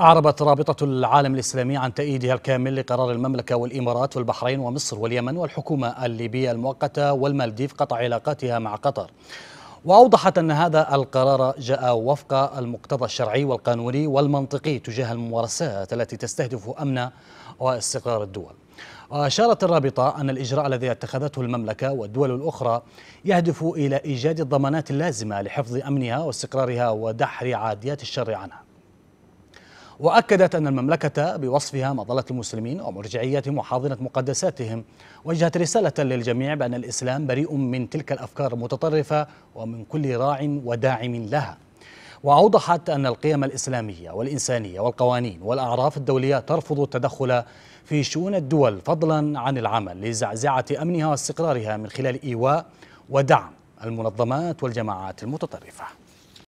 أعربت رابطة العالم الإسلامي عن تأييدها الكامل لقرار المملكة والإمارات والبحرين ومصر واليمن والحكومة الليبية المؤقتة والمالديف قطع علاقاتها مع قطر. وأوضحت أن هذا القرار جاء وفق المقتضى الشرعي والقانوني والمنطقي تجاه الممارسات التي تستهدف أمن واستقرار الدول. وأشارت الرابطة أن الإجراء الذي اتخذته المملكة والدول الأخرى يهدف إلى إيجاد الضمانات اللازمة لحفظ أمنها واستقرارها ودحر عاديات الشر عنها. وأكدت أن المملكة بوصفها مظلة المسلمين ومرجعيتهم وحاضنة مقدساتهم. وجهت رسالة للجميع بأن الإسلام بريء من تلك الأفكار المتطرفة ومن كل راع وداعم لها. وأوضحت أن القيم الإسلامية والإنسانية والقوانين والأعراف الدولية ترفض التدخل في شؤون الدول فضلا عن العمل لزعزعة أمنها واستقرارها من خلال إيواء ودعم المنظمات والجماعات المتطرفة.